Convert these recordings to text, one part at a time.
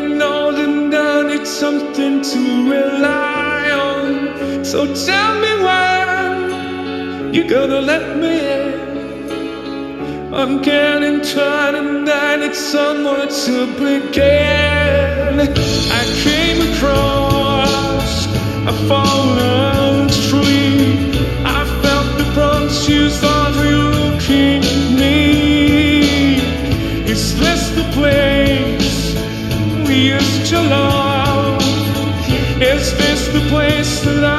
I need something to rely on. So tell me when you're gonna let me in. I'm getting tired and I need somewhere to begin. I came across a fallen tree. I felt the branches of you looking at me. Is this the place we used to love? Is this the place that I've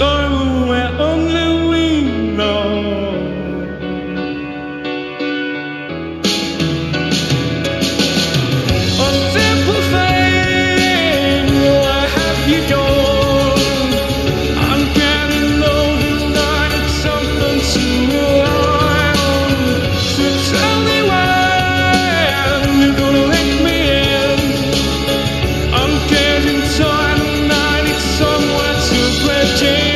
Somewhere only we know. A simple thing, where have you gone? I'm getting old and I need something to rely on. So tell me when you're gonna let me in. I'm getting tired and I need somewhere to begin.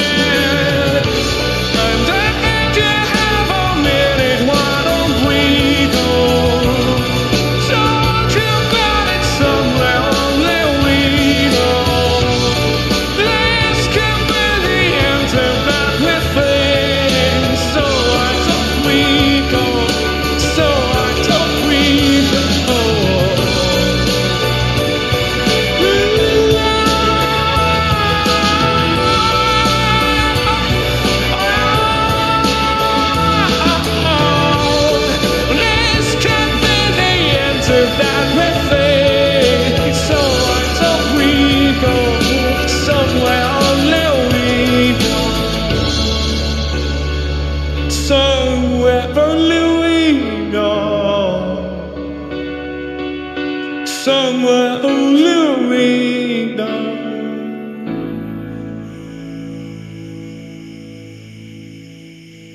know where only we know. Somewhere.